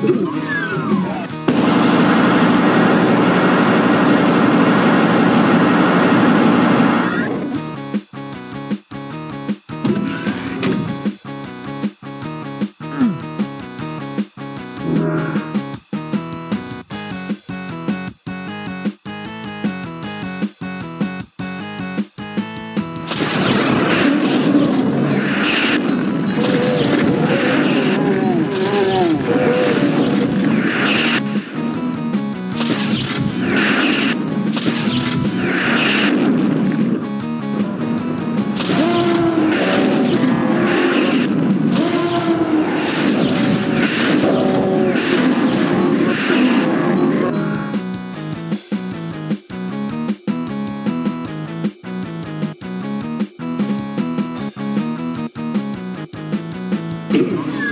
Woo! Chile.